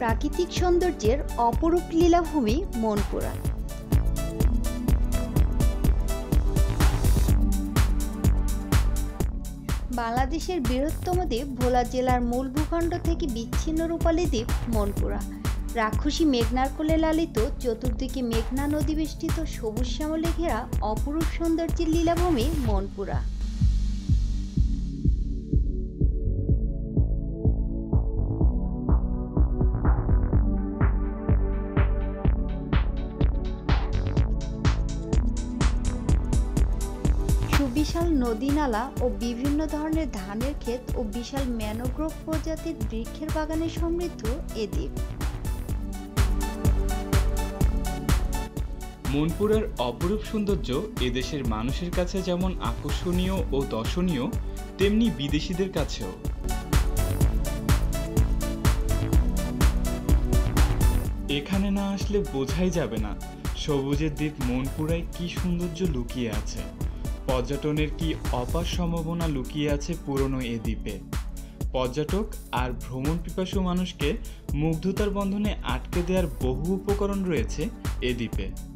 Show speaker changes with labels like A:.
A: প্রাকৃতিক সৌন্দর্যের অপরূপ লীলাভূমি মনপুরা। বাংলাদেশের বৃহত্তম দ্বীপ ভোলা জেলার মূল ভূখণ্ড থেকে বিচ্ছিন্ন রূপালী দ্বীপ মনপুরা। রাক্ষসী মেঘনার কোলে লালিত, চতুর্দিকে মেঘনা নদী বেষ্টিত সবুজ শ্যামলে ঘেরা অপরূপ সৌন্দর্যের লীলাভূমি মনপুরা। সুবিশাল নদীনালা ও বিভিন্ন ধরনের ধানের ক্ষেত ও বিশাল ম্যানোগ্রোভ প্রজাতির বৃক্ষের বাগানে সমৃদ্ধ এ দ্বীপ।
B: মনপুরার অপরূপ সৌন্দর্য এদেশের মানুষের কাছে যেমন আকর্ষণীয় ও দর্শনীয়, তেমনি বিদেশিদের কাছেও। এখানে না আসলে বোঝাই যাবে না সবুজের দ্বীপ মনপুরায় কি সৌন্দর্য লুকিয়ে আছে। পর্যটনের কি অপার সম্ভাবনা লুকিয়ে আছে পুরনো এ দ্বীপে? পর্যটক আর ভ্রমণ পিপাসু মানুষকে মুগ্ধতার বন্ধনে আটকে দেওয়ার বহু উপকরণ রয়েছে এ দ্বীপে।